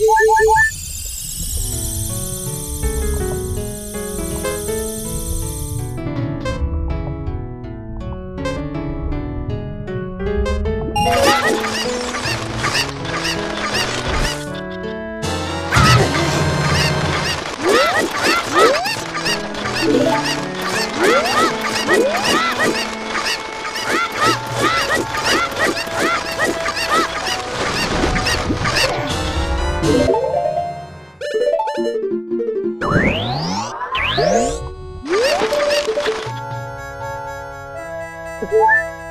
Woo! Yeah.